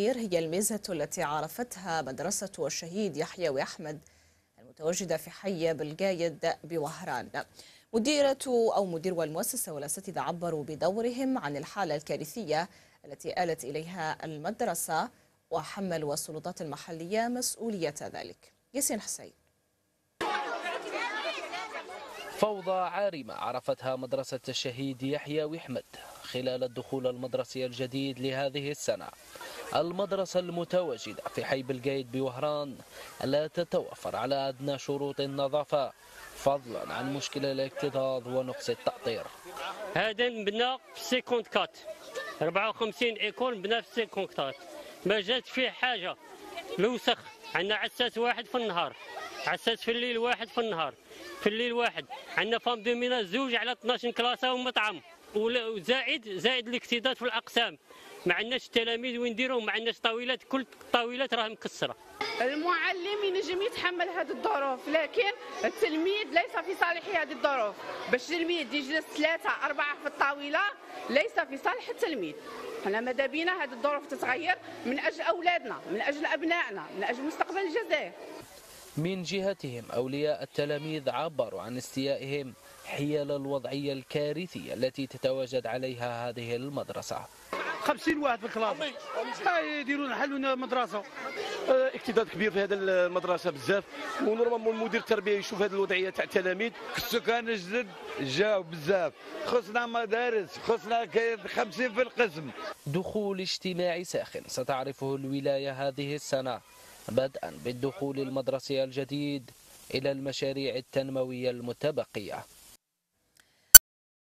هي الميزة التي عرفتها مدرسة الشهيد يحيى وأحمد المتواجدة في حي بالقايد بوهران. مديرة أو مدير المؤسسة والأساتذة عبروا بدورهم عن الحالة الكارثية التي آلت إليها المدرسة وحملوا السلطات المحلية مسؤولية ذلك. ياسين حسين. فوضى عارمة عرفتها مدرسة الشهيد يحيى وحمد خلال الدخول المدرسي الجديد لهذه السنة. المدرسة المتواجدة في حي بالقايد بوهران لا تتوفر على أدنى شروط النظافة فضلا عن مشكلة الاكتظاظ ونقص التأطير. هذا بنا في 54 54 ايكول بنا في 54 ما جات فيه حاجة. الوسخ عندنا عساس واحد في النهار. عساس في الليل واحد في النهار. في الليل واحد. عندنا فام دومينا زوج على 12 كلاسة ومطعم. وزائد زائد الاكتظاظ في الأقسام. ما عندناش التلاميذ وين نديروهم ما عندناش طاولات كل الطاولات راه مكسرة. المعلم ينجم يتحمل هذه الظروف لكن التلميذ ليس في صالح هذه الظروف. باش التلميذ يجلس ثلاثة أربعة في الطاولة ليس في صالح التلميذ. حنا ماذا بينا؟ هذه الظروف تتغير من أجل أولادنا من أجل أبنائنا من أجل مستقبل الجزائر. من جهتهم أولياء التلاميذ عبروا عن استيائهم حيال الوضعية الكارثية التي تتواجد عليها هذه المدرسة. 50 واحد في ال classe. هاي يديروا نحلوا مدرسة. آه، اكتظاظ كبير في هذه المدرسة بزاف. و normalement المدير التربيه يشوف هذه الوضعية تاع التلاميذ. السكان الجدد جاو بزاف. خصنا مدارس خصنا 50 في القسم. دخول اجتماعي ساخن ستعرفه الولاية هذه السنة. بدءا بالدخول المدرسي الجديد إلى المشاريع التنموية المتبقية.